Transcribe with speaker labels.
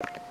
Speaker 1: you